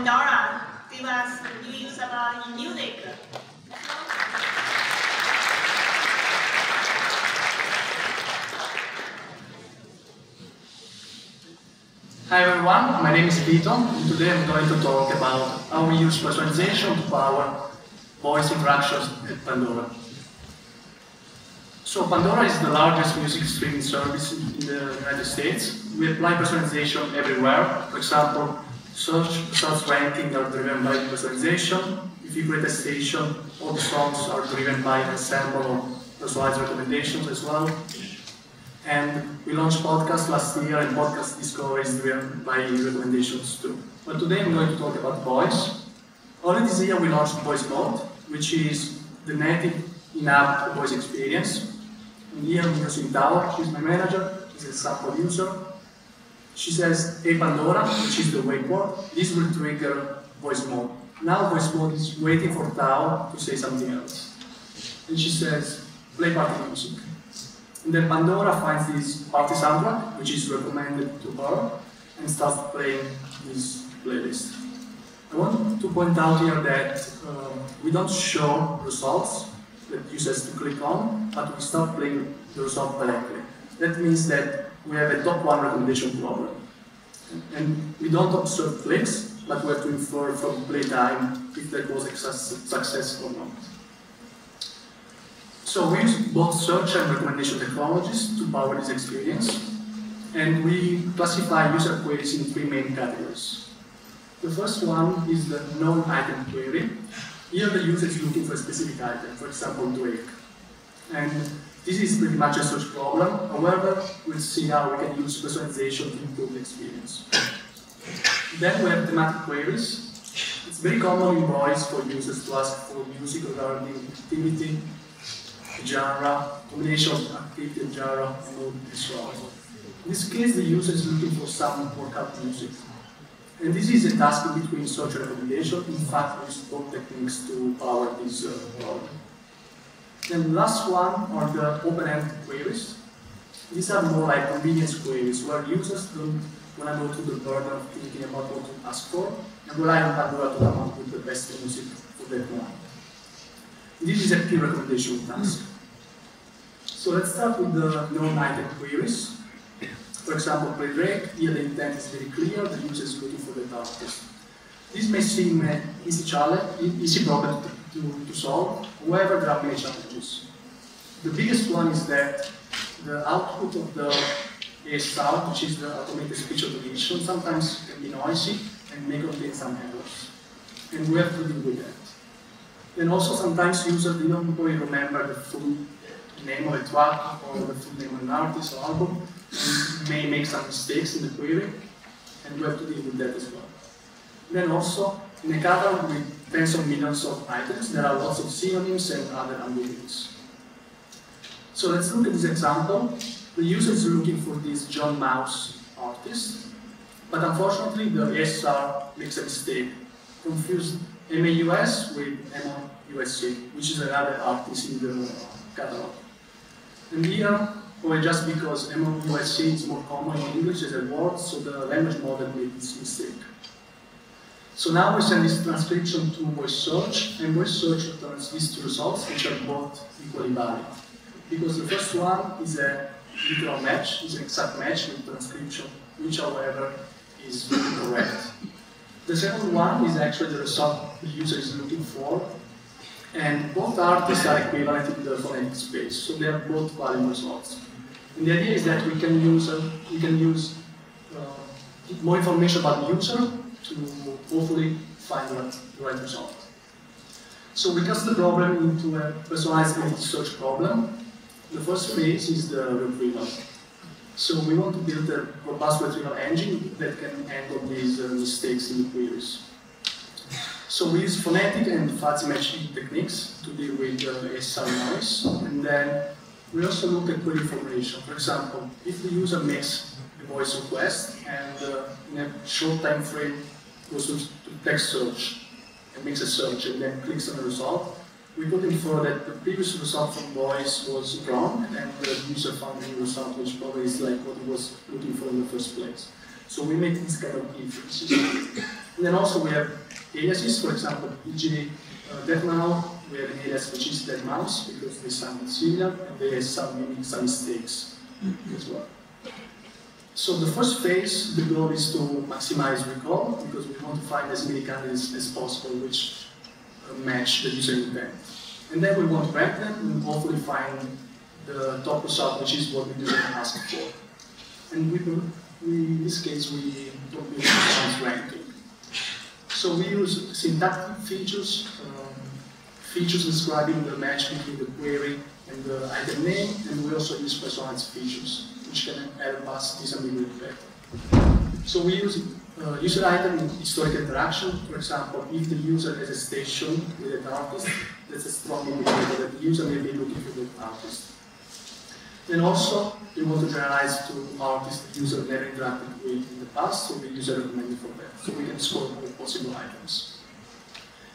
Pandora give us news about music. Hi everyone, my name is Vito, and today I'm going to talk about how we use personalization to power voice interactions at Pandora. So Pandora is the largest music streaming service in the United States. We apply personalization everywhere. For example, search, search ranking are driven by personalization. If you create a station, all the songs are driven by ensemble or personalized recommendations as well. And we launched podcast last year, and podcast discovery is driven by recommendations too. But today I'm going to talk about voice. Early this year we launched Voice Mode, which is the native in-app voice experience. And here I'm using Tao, she's my manager, she's a sub-producer. She says, hey Pandora, which is the wake word. This will trigger voice mode. Now voice mode is waiting for Tao to say something else. And she says, play party music. And then Pandora finds this party soundtrack, which is recommended to her, and starts playing this playlist. I want to point out here that uh, we don't show results that users to click on, but we start playing the result directly. That means that we have a top one recommendation problem. And we don't observe clicks, but we have to infer from playtime if that was a success or not. So we use both search and recommendation technologies to power this experience. And we classify user queries in three main categories. The first one is the known item query. Here the user is looking for a specific item, for example, Drake. And this is pretty much a search problem. However, we'll see how we can use personalization to improve the experience. Then we have thematic queries. It's very common in voice for users to ask for music regarding activity, genre, combination of activity and genre, and so. In this case, the user is looking for some workout music. And this is a task between search and recommendation. In fact, we both techniques to power this uh, problem. Then the last one are the open-ended queries. These are more like convenience queries where users don't want to go to the burden of thinking about what to ask for and rely on Pandora to come up with the best music for that. This is a key recommendation task. So let's start with the known item queries. For example, Drake, here the intent is very clear, the user is looking for the artist. This may seem an easy challenge, easy problem to, to, to solve, however there are many challenges. The biggest one is that the output of the ASR, which is the automated speech recognition, sometimes can be noisy and may contain some errors. And we have to deal with that. And also sometimes users don't really remember the full name of a track or the full name of an artist or album, and may make some mistakes in the query, and we have to deal with that as well. Then also, in a catalog with tens of millions of items, there are lots of synonyms and other ambiguities. So let's look at this example. The user is looking for this John Maus artist, but unfortunately the ASR makes a mistake, confused MAUS with MOUSE, which is another artist in the catalog. And here, oh, well, just because MOUSE is more common in English as a word, so the language model made this mistake. So now we send this transcription to voice search, and voice search returns these two results, which are both equally valid. Because the first one is a literal match, is an exact match with transcription, which however is correct. The second one is actually the result the user is looking for, and both artists are equivalent in the phonetic space, so they are both valid results. And the idea is that we can use uh, we can use uh, more information about the user to hopefully find the right result. So we cast the problem into a personalized search problem. The first phase is the retrieval. So we want to build a robust retrieval engine that can handle these uh, mistakes in the queries. So we use phonetic and fuzzy matching techniques to deal with uh, ASR noise, and then we also look at query formulation. For example, if the user makes a voice request and uh, in a short time frame goes to text search and makes a search and then clicks on the result, we could infer that the previous result from voice was wrong and the user found a new result which probably is like what he was looking for in the first place. So we make these kind of inferences. And then also we have aliases, for example, EJ uh, deadmau5, we have an alias which is dead mouse because they sound similar and they have some, some mistakes as well. So the first phase, the goal is to maximize recall because we want to find as many candidates as possible which uh, match the user intent. And then we want to rank them and hopefully find the top result, which is what the user asked for. And we, we, in this case, we don't use response ranking. So we use syntactic features, um, features describing the match between the query and the item name, and we also use personalized features, which can help us disambiguate better. So we use uh, user item in historic interaction. For example, if the user has a station with an artist, that's a strong indicator that the user may be looking for the artist. Then also, we want to generalize to artists the user never interacted with in the past, so we use a recommended for that. So we can score all possible items.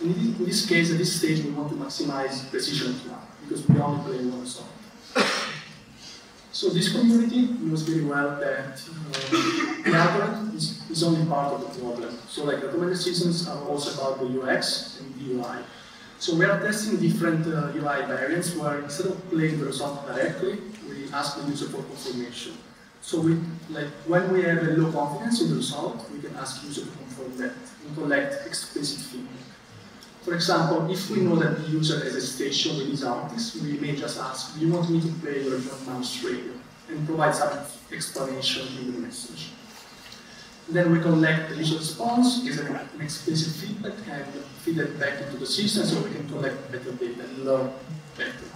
In this case, at this stage, we want to maximize precision because we only play one song. So this community knows very well that uh, the algorithm is, is, only part of the problem. So like recommended systems are also about the UX and the UI. So we are testing different uh, UI variants where instead of playing the result directly, we ask the user for confirmation. So we, like, when we have a low confidence in the result, we can ask user to confirm that and collect explicit feedback. For example, if we know that the user has a station with his artist, we may just ask, do you want me to play your John Maus radio? And provide some explanation in the message. Then we collect the user response, give an explicit feedback, and feed it back into the system so we can collect better data and learn better.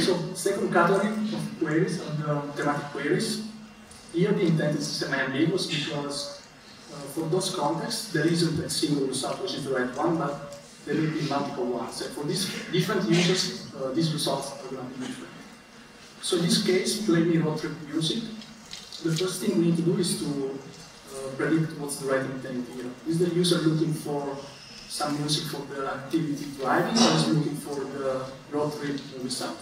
So second category of queries are the thematic queries. Here the intent is semi-ambiguous because for those contexts, there isn't a single result which is the right one, but there will be multiple ones. And for these different users, uh, these results are going to be different. So in this case, play me road trip music. The first thing we need to do is to uh, predict what's the right intent here. Is the user looking for some music for the activity driving, or is looking for the road trip result?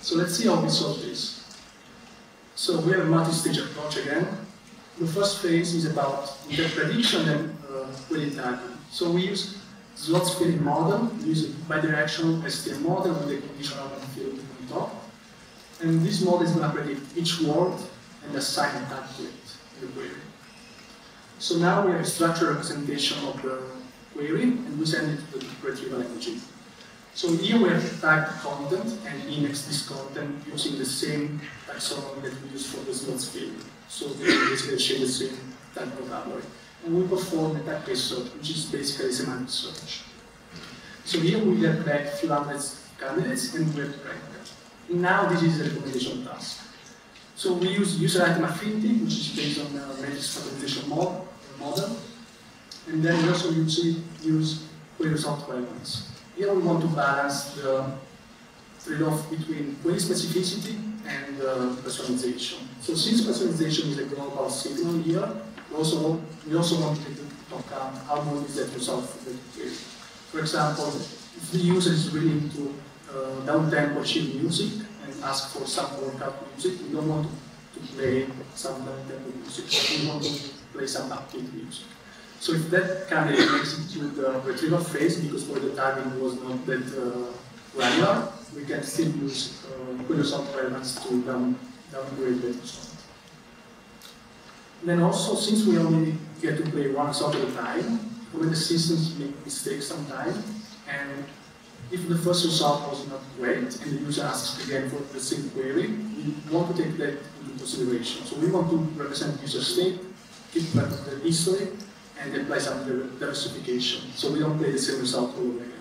So let's see how we solve this. So we have a multi-stage approach again. The first phase is about the prediction and uh, tagging. So we use slots filling model, we use a bidirectional LSTM model with a conditional field on top. And this model is going to predict each word and assign a tag to it in the query. So now we have a structured representation of the query, and we send it to the retrieval engine. So here we have tagged content and index this content using the same taxonomy that we use for the slots field. So they basically share the same of vocabulary. And we perform a tag-based search, which is basically semantic search. So here we get back few candidates and we have to rank them. Now this is a recommendation task. So we use user item affinity, which is based on the matrix factorization model, model. And then we also use, use result relevance. Here we want to balance the trade-off between query specificity and uh, personalization. So since personalization is a global signal here, we also, we also want to take into account how good is that result for the query. For example, if the user is willing to uh, down-tempo chill music and ask for some workout music, we don't want to, to play some down-tempo music, we want to play some upbeat music. So if that it to the retrieval phase, because for the timing was not that uh, we can still use uh, Querysoft relevance to down, downgrade the result. Then also, since we only get to play one result at a time, when the systems make mistakes sometimes, and if the first result was not great, and the user asks again for the same query, we want to take that into consideration. So we want to represent user state, keep back the history, and apply some diversification. So we don't play the same result all over again.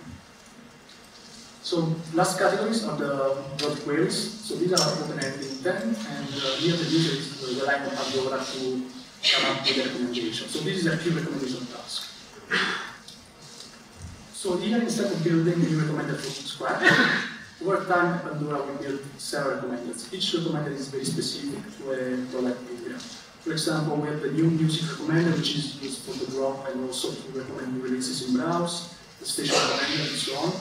So last categories are the broad queries. So these are open-ended intent, and uh, here the user is relying on Pandora to come up with a recommendation. So this is a pure recommendation task. So here instead of building new recommended from scratch, over time Pandora will build several recommenders. Each recommender is very specific to a product area. For example, we have the new music recommender, which is used for the drop and also to recommend new releases in browse, the station recommender, and so on.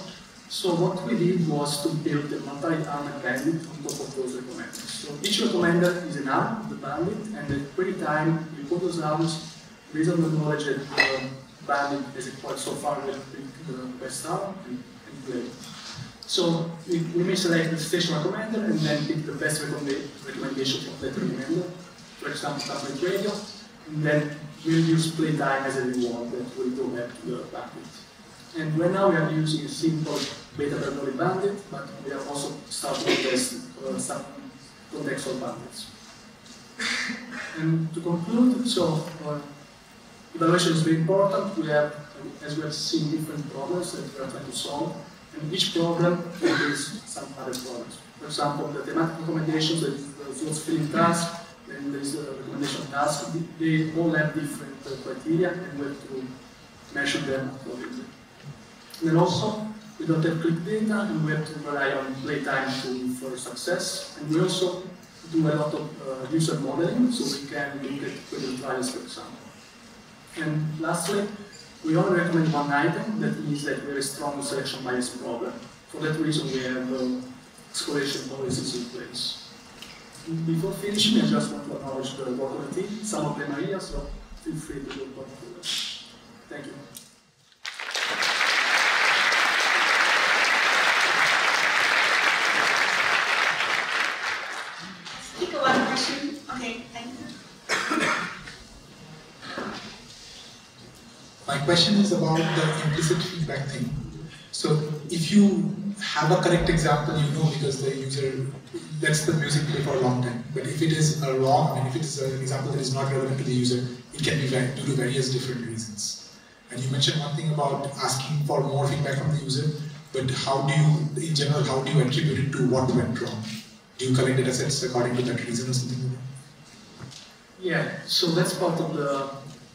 So what we did was to build a multi-armed bandit on top of those recommenders. So each recommender is an arm the bandit, and at query time, you put those arms based on the knowledge that the bandit has acquired so far, we pick the best out and, and play. So we, we may select the station recommender and then pick the best recommenda recommendation for that recommender. For example, tablet radio, and then we'll use playtime as a reward that will go back to the bandit. And right now we are using a simple beta Bernoulli bandit, but we are also starting to test uh, some contextual bandits. And to conclude, so uh, evaluation is very important. We have, as we have seen, different problems that we are trying to solve, and each problem contains some other problems. For example, the thematic recommendations, the slots filling task, and there is a recommendation task, they all have different uh, criteria, and we have to measure them accordingly. And then also, we don't have click data, and we have to rely on playtime to, for success, and we also do a lot of uh, user modeling, so we can look at clinical trials, for example. And lastly, we only recommend one item, that means that we have a strong selection bias problem. For that reason, we have uh, exploration policies in place. Before finishing, I just want to acknowledge the work of the team. Some of them are here, so feel free to do what you Thank you. Take one question. Okay, thank you. My question is about the implicit feedback thing. So if you have a correct example, you know because the user lets the music play for a long time. But if it is a wrong, mean, if it is an example that is not relevant to the user, it can be due to various different reasons. And you mentioned one thing about asking for more feedback from the user, but how do you, in general, how do you attribute it to what went wrong? Do you collect data sets according to that reason or something? Yeah, so that's part of the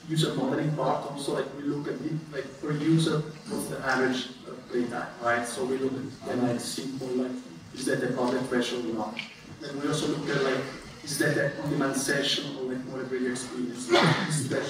user modeling part. Also, like we look at it, like per user, what's the average playtime, right? So we look at like simple, like is that a content threshold or not? And we also look at like is that an on-demand session or like more a video experience? That